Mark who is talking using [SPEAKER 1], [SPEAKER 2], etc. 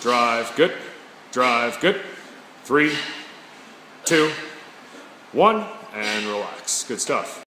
[SPEAKER 1] drive, good, drive, good. Three, two, one, and relax. Good stuff.